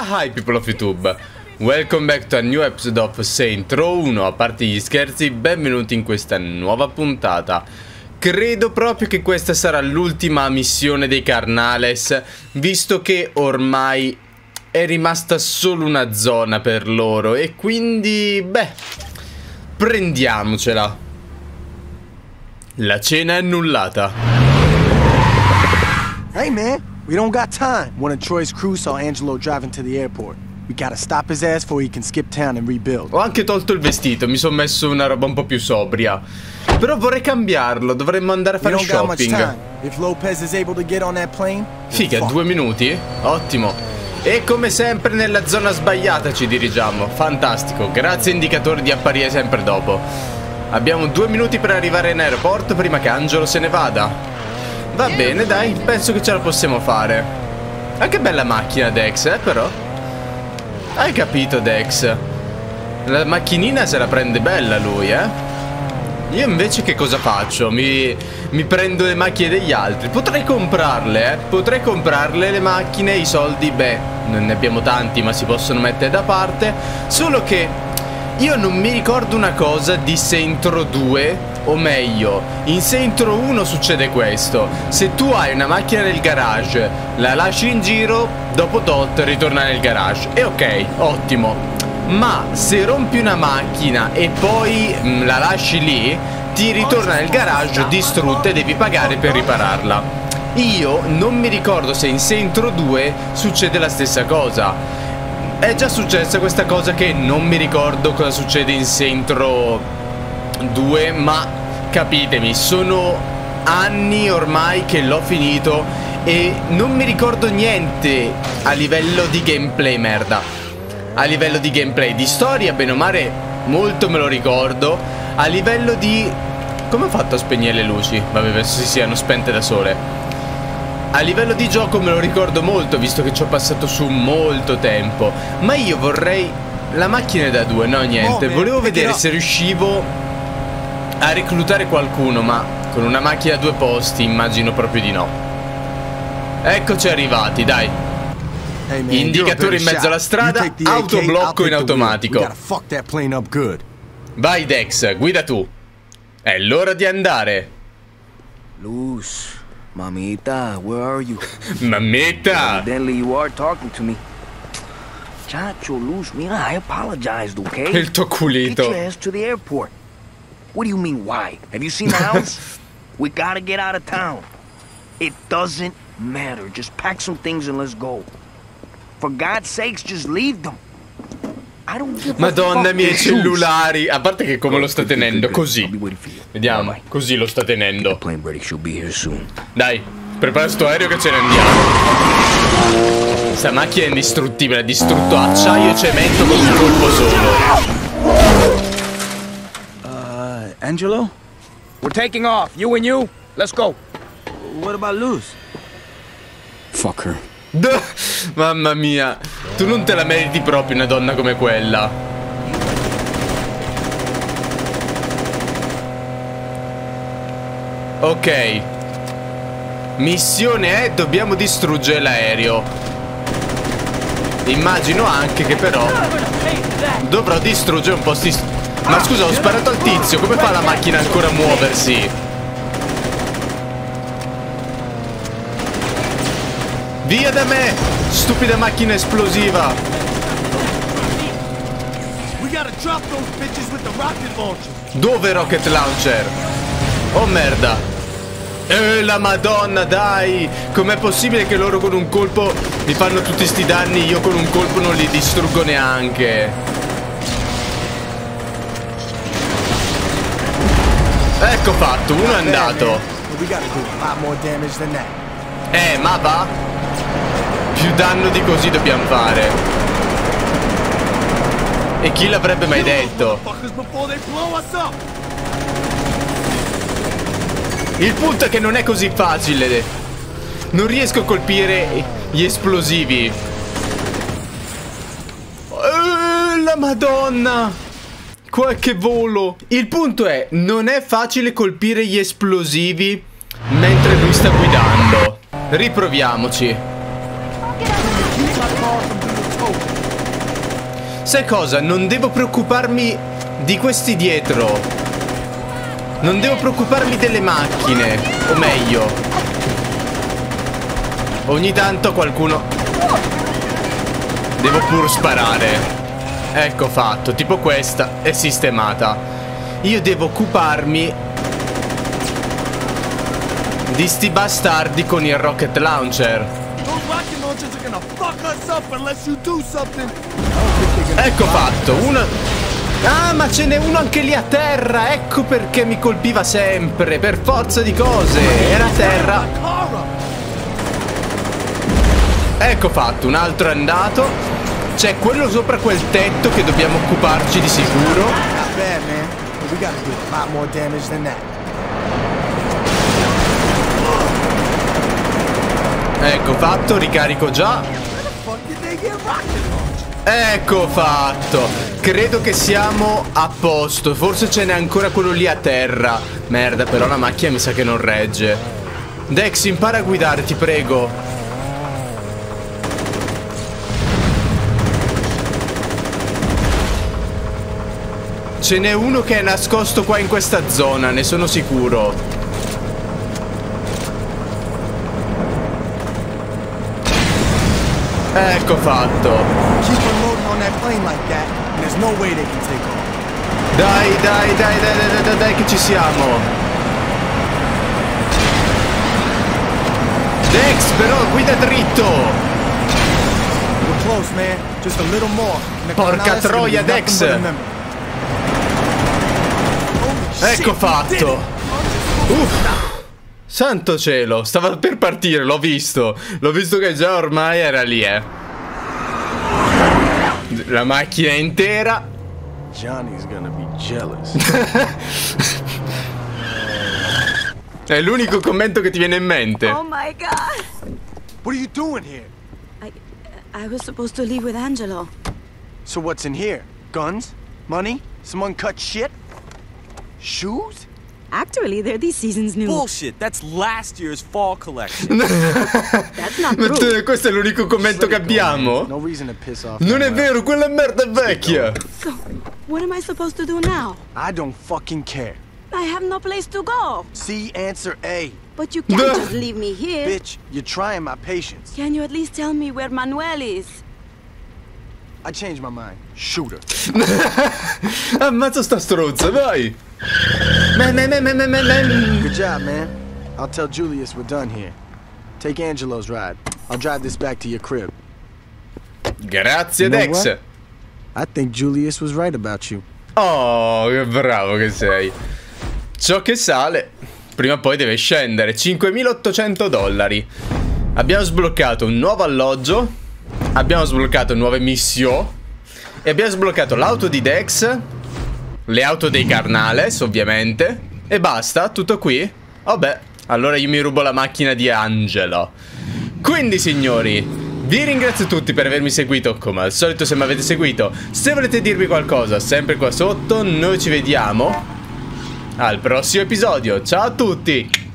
Hi people of YouTube. Welcome back to a new episode of Saint Row 1 A parte gli scherzi, benvenuti in questa nuova puntata. Credo proprio che questa sarà l'ultima missione dei Carnales Visto che ormai è rimasta solo una zona per loro. E quindi, beh, prendiamocela. La cena è annullata. Hey man, we don't got time. One of Troy's crew saw Angelo driving to the airport. We gotta stop his ass before he can skip town and rebuild. Ho anche tolto il vestito, mi sono messo una roba un po' più sobria. Però vorrei cambiarlo, dovremmo andare a fare shopping. time. If Lopez is able to get on that plane, Figa, due minuti? Ottimo. E come sempre nella zona sbagliata ci dirigiamo. Fantastico, grazie indicatore di apparire sempre dopo. Abbiamo due minuti per arrivare in aeroporto prima che Angelo se ne vada. Va bene, dai, penso che ce la possiamo fare. Ah, che bella macchina, Dex, eh, però. Hai capito, Dex? La macchinina se la prende bella lui, eh? Io invece che cosa faccio? Mi, mi prendo le macchine degli altri. Potrei comprarle, eh? Potrei comprarle le macchine, i soldi, beh, non ne abbiamo tanti, ma si possono mettere da parte. Solo che io non mi ricordo una cosa di Saintro 2, o meglio, in Saintro 1 succede questo. Se tu hai una macchina nel garage, la lasci in giro, dopo tot ritorna nel garage. E ok, ottimo. Ma se rompi una macchina e poi mm, la lasci lì, ti ritorna nel garage distrutta e devi pagare per ripararla. Io non mi ricordo se in Saintro 2 succede la stessa cosa. È già successa questa cosa che non mi ricordo cosa succede in Saintro 2, ma capitemi, sono anni ormai che l'ho finito e non mi ricordo niente a livello di gameplay, merda. A livello di gameplay, di storia, bene o male, molto me lo ricordo. A livello di... Come ho fatto a spegnere le luci? Vabbè, penso si siano spente da sole. A livello di gioco me lo ricordo molto, visto che ci ho passato su molto tempo. Ma io vorrei... La macchina è da due, no niente. Oh, Volevo vedere up. se riuscivo a reclutare qualcuno, ma con una macchina a due posti immagino proprio di no. Eccoci arrivati, dai. Hey man, Indicatore in mezzo alla strada, autoblocco in automatico. Vai Dex, guida tu. È l'ora di andare. Luz, mamita, where are you? Mammetta! Evidently you are talking to me. Chacho, Luz, mira, I apologized, okay? Il tuo Get your ass to the airport. What do you mean, why? Have you seen the house? we gotta get out of town. It doesn't matter. Just pack some things and let's go. For God's sakes, just leave them. I don't give a Madonna fuck. mia, i They're cellulari. A parte che come lo sta tenendo, così. Vediamo, così lo sta tenendo. Dai, prepara sto aereo che ce ne andiamo. Questa macchina è indistruttibile, ha distrutto acciaio e cemento con un colpo solo. Uh, Angelo? We're taking off. You and you. Let's go. What about Luz? Fuck her. Mamma mia, tu non te la meriti proprio una donna come quella. Ok. Missione è dobbiamo distruggere l'aereo. Immagino anche che però dovrò distruggere un po' sti... Ma scusa, ho sparato al tizio, come fa la macchina ancora a muoversi? Via da me, stupida macchina esplosiva. Dove rocket launcher? Oh merda. Eh la madonna dai. Com'è possibile che loro con un colpo Mi fanno tutti sti danni? Io con un colpo non li distruggo neanche. Ecco fatto Uno è andato. Eh ma va. Più danno di così dobbiamo fare. E chi l'avrebbe mai detto Il punto è che non è così facile. Non riesco a colpire gli esplosivi. Eh, la madonna! Qualche volo. Il punto è, non è facile colpire gli esplosivi mentre lui sta guidando. Riproviamoci. Sai cosa? Non devo preoccuparmi di questi dietro. Non devo preoccuparmi delle macchine. O meglio. Ogni tanto qualcuno... Devo pur sparare. Ecco fatto, tipo questa è sistemata. Io devo occuparmi di sti bastardi con il rocket launcher. Ecco fatto, uno... Ah, ma ce n'è uno anche lì a terra, ecco perché mi colpiva sempre, per forza di cose, era a terra. Ecco fatto, un altro è andato. C'è quello sopra quel tetto che dobbiamo occuparci di sicuro. Ecco fatto, ricarico già. Ecco fatto. Credo che siamo a posto. Forse ce n'è ancora quello lì a terra. Merda, però la macchina mi sa che non regge. Dex, impara a guidare, ti prego. Ce n'è uno che è nascosto qua in questa zona, ne sono sicuro. Take off. Dai, dai, dai, dai, dai, dai, dai, dai che ci siamo. Dex, però guida dritto. Porca troia, Dex. Ecco fatto. Uff. Santo cielo, stava per partire, l'ho visto. L'ho visto che già ormai era lì, eh. La macchina intera. Johnny's gonna be jealous. È l'unico commento che ti viene in mente. Oh my god! what are you doing here? I, I was supposed to leave with Angelo. So what's in here? Guns? Money? Some uncut shit? Shoes? Actually, they're this season's new. Bullshit. That's last year's fall collection. That's not true. questo è l'unico commento che abbiamo? No reason to piss off. Non è vero, quella merda è vecchia. So, what am I supposed to do now? I don't fucking care. I have no place to go. C answer A. But you can't just leave me here. Bitch, you're trying my patience. Can you at least tell me where Manuel is? I changed my mind. Shoot her. Ammazza sta strozza, vai. Me, me, me, me, me, me. Good job, man. I'll tell Julius we're done here. Take Angelo's ride. I'll drive this back to your crib. Grazie, You know Dex. what? I think Julius was right about you. Oh, che bravo che sei. Ciò che sale, prima o poi deve scendere. 5.800 dollari. Abbiamo sbloccato un nuovo alloggio. Abbiamo sbloccato nuove missioni. E abbiamo sbloccato l'auto di Dex. Le auto dei Carnales, ovviamente. E basta, tutto qui. Vabbè, allora io mi rubo la macchina di Angelo. Quindi, signori, vi ringrazio tutti per avermi seguito. Come al solito, se mi avete seguito, se volete dirmi qualcosa, sempre qua sotto. Noi ci vediamo al prossimo episodio. Ciao a tutti!